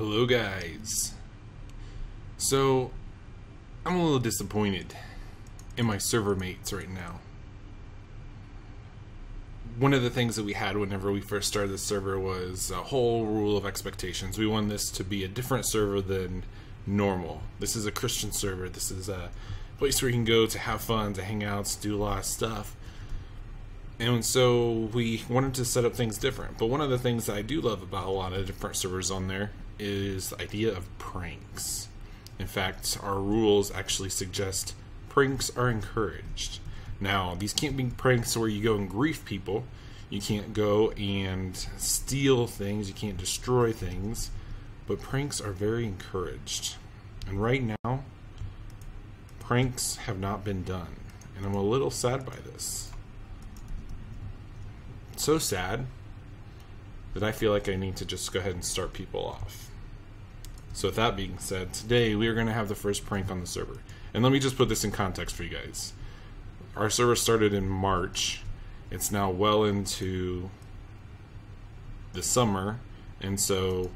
Hello, guys. So, I'm a little disappointed in my server mates right now. One of the things that we had whenever we first started the server was a whole rule of expectations. We wanted this to be a different server than normal. This is a Christian server. This is a place where you can go to have fun, to hang out, to do a lot of stuff. And so we wanted to set up things different. But one of the things that I do love about a lot of different servers on there is the idea of pranks. In fact, our rules actually suggest pranks are encouraged. Now, these can't be pranks where you go and grief people. You can't go and steal things. You can't destroy things. But pranks are very encouraged. And right now, pranks have not been done. And I'm a little sad by this so sad that I feel like I need to just go ahead and start people off. So, with that being said, today we are going to have the first prank on the server. And let me just put this in context for you guys. Our server started in March, it's now well into the summer, and so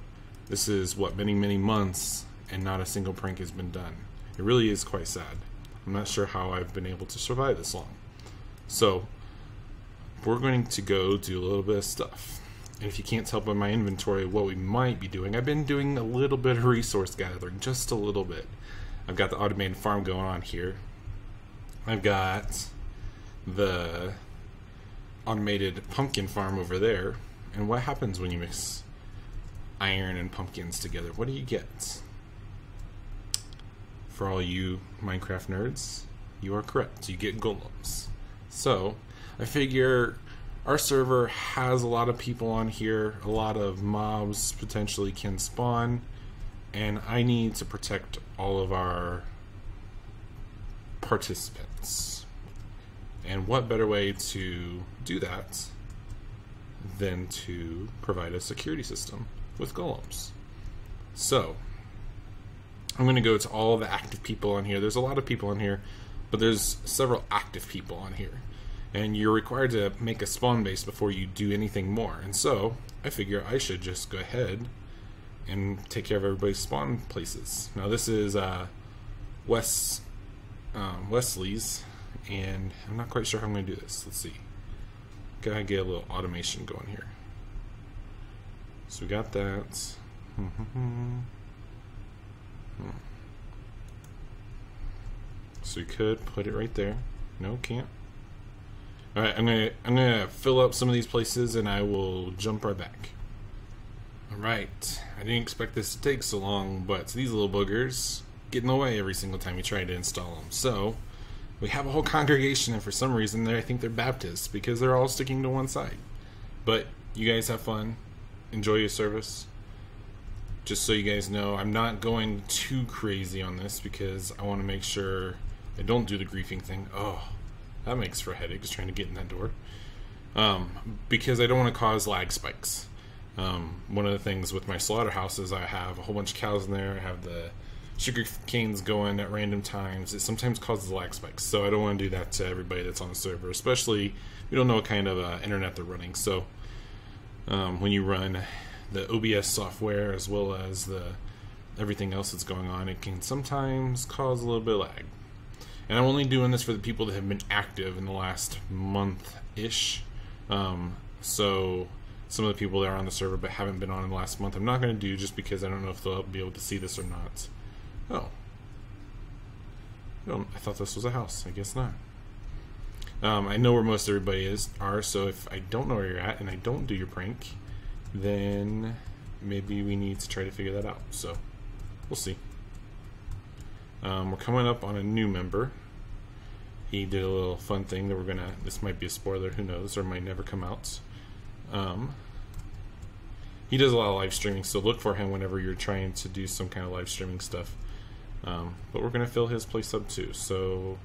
this is what many, many months, and not a single prank has been done. It really is quite sad. I'm not sure how I've been able to survive this long. So, we're going to go do a little bit of stuff. And if you can't tell by my inventory what we might be doing, I've been doing a little bit of resource gathering, just a little bit. I've got the automated farm going on here. I've got the automated pumpkin farm over there. And what happens when you mix iron and pumpkins together? What do you get? For all you Minecraft nerds, you are correct. You get golems. So, I figure our server has a lot of people on here, a lot of mobs potentially can spawn, and I need to protect all of our participants. And what better way to do that than to provide a security system with golems? So, I'm going to go to all the active people on here. There's a lot of people on here, but there's several active people on here and you're required to make a spawn base before you do anything more. And so I figure I should just go ahead and take care of everybody's spawn places. Now this is uh, Wes um, Wesley's, and I'm not quite sure how I'm going to do this. Let's see. Gotta get a little automation going here. So we got that. So we could put it right there. No, can't. All right, I'm gonna I'm gonna fill up some of these places, and I will jump right back. All right, I didn't expect this to take so long, but these little boogers get in the way every single time you try to install them. So we have a whole congregation, and for some reason, I think they're Baptists because they're all sticking to one side. But you guys have fun, enjoy your service. Just so you guys know, I'm not going too crazy on this because I want to make sure I don't do the griefing thing. Oh, that makes for headaches trying to get in that door. Um, because I don't want to cause lag spikes. Um, one of the things with my slaughterhouse is I have a whole bunch of cows in there. I have the sugar canes going at random times. It sometimes causes lag spikes, so I don't want to do that to everybody that's on the server, especially we don't know what kind of uh, internet they're running. So um, when you run the OBS software as well as the everything else that's going on, it can sometimes cause a little bit of lag. And I'm only doing this for the people that have been active in the last month ish. Um, so some of the people that are on the server but haven't been on in the last month, I'm not going to do just because I don't know if they'll be able to see this or not. Oh. I, I thought this was a house. I guess not. Um, I know where most everybody is are, so if I don't know where you're at and I don't do your prank, then maybe we need to try to figure that out. So we'll see. Um, we're coming up on a new member. He did a little fun thing that we're gonna. This might be a spoiler. Who knows? Or might never come out. Um, he does a lot of live streaming, so look for him whenever you're trying to do some kind of live streaming stuff. Um, but we're gonna fill his place up too. So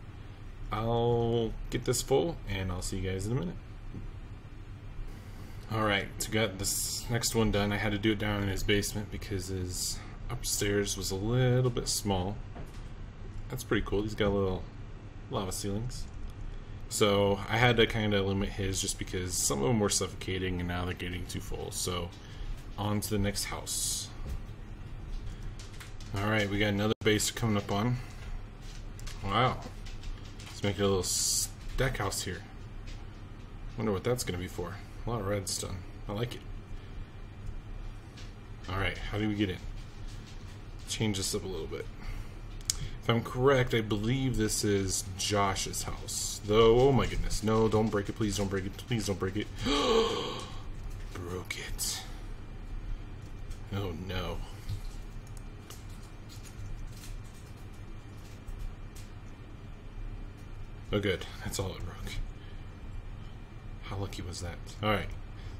I'll get this full, and I'll see you guys in a minute. Alright, to get this next one done, I had to do it down in his basement because his upstairs was a little bit small. That's pretty cool. He's got a little lava ceilings. So I had to kind of limit his just because some of them were suffocating and now they're getting too full. So on to the next house. Alright, we got another base coming up on. Wow. Let's make it a little stack house here. Wonder what that's gonna be for. A lot of redstone. I like it. Alright, how do we get in? Change this up a little bit. If I'm correct, I believe this is Josh's house. Though, oh my goodness. No, don't break it. Please don't break it. Please don't break it. Broke it. Oh no. Oh good, that's all it broke. How lucky was that? Alright,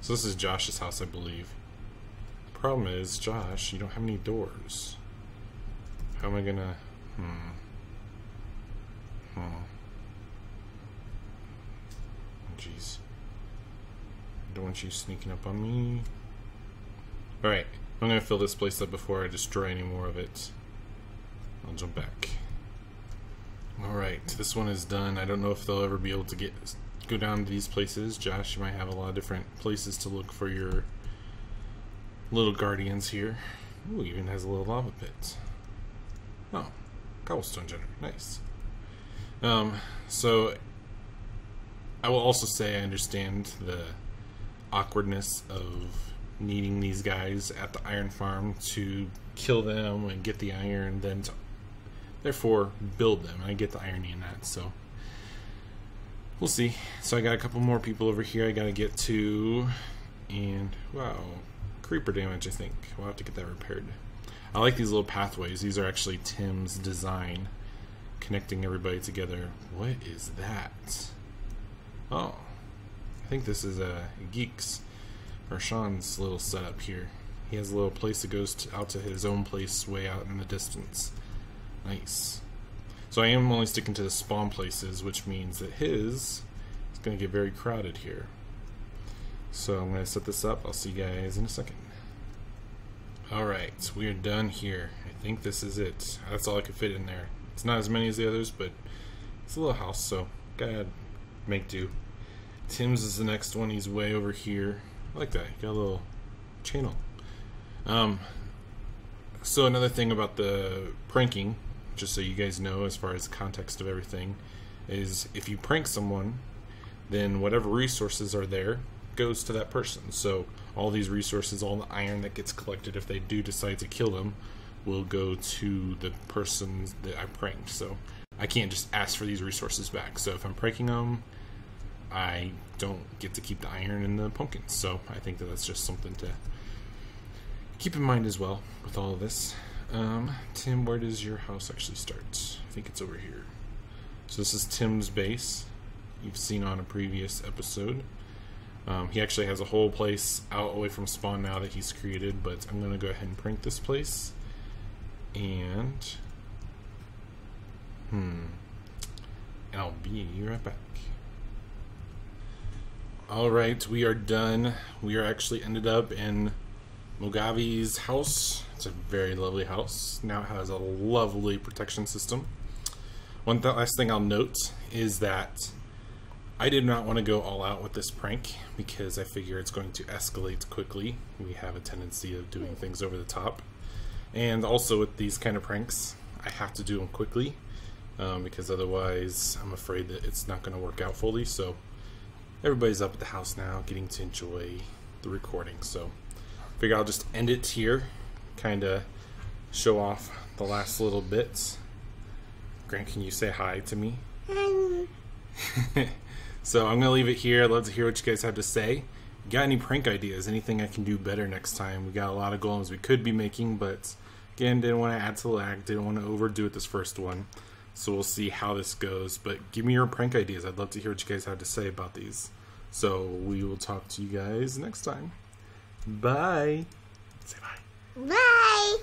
so this is Josh's house, I believe. Problem is, Josh, you don't have any doors. How am I gonna... Hmm. Hmm. Jeez. I don't want you sneaking up on me. Alright, I'm gonna fill this place up before I destroy any more of it. I'll jump back. Alright, this one is done. I don't know if they'll ever be able to get go down to these places. Josh, you might have a lot of different places to look for your little guardians here. Ooh, even has a little lava pit. Oh, cobblestone generator. Nice. Um, so I will also say I understand the awkwardness of needing these guys at the iron farm to kill them and get the iron, then to therefore build them. I get the irony in that, so we'll see. So I got a couple more people over here I gotta get to, and wow, creeper damage. I think we'll have to get that repaired. I like these little pathways. These are actually Tim's design, connecting everybody together. What is that? Oh, I think this is a uh, Geeks or Sean's little setup here. He has a little place that goes to, out to his own place way out in the distance. Nice. So I am only sticking to the spawn places, which means that his is going to get very crowded here. So I'm going to set this up. I'll see you guys in a second. Alright, so we are done here. I think this is it. That's all I could fit in there. It's not as many as the others, but it's a little house, so gotta make do. Tim's is the next one. He's way over here. I like that. He got a little channel. Um, so another thing about the pranking, just so you guys know as far as context of everything, is if you prank someone, then whatever resources are there goes to that person. So all these resources, all the iron that gets collected if they do decide to kill them, will go to the person that I pranked. So I can't just ask for these resources back. So if I'm pranking them, I don't get to keep the iron and the pumpkins. So I think that that's just something to keep in mind as well with all of this. Um, Tim, where does your house actually start? I think it's over here. So this is Tim's base. You've seen on a previous episode. Um, he actually has a whole place out away from spawn now that he's created, but I'm going to go ahead and print this place. And... Hmm. I'll be right back. Alright, we are done. We are actually ended up in Mogavi's house. It's a very lovely house. Now it has a lovely protection system. One th last thing I'll note is that I did not want to go all out with this prank because I figure it's going to escalate quickly. We have a tendency of doing things over the top. And also with these kind of pranks, I have to do them quickly um, because otherwise I'm afraid that it's not going to work out fully. So everybody's up at the house now getting to enjoy the recording. So I figure I'll just end it here, kind of show off the last little bits. Grant, can you say hi to me? Hi. so I'm gonna leave it here. I'd love to hear what you guys have to say. Got any prank ideas? Anything I can do better next time? We got a lot of golems we could be making, but again, didn't want to add to the lag. Didn't want to overdo it this first one. So we'll see how this goes. But give me your prank ideas. I'd love to hear what you guys have to say about these. So we will talk to you guys next time. Bye. Say bye. Bye.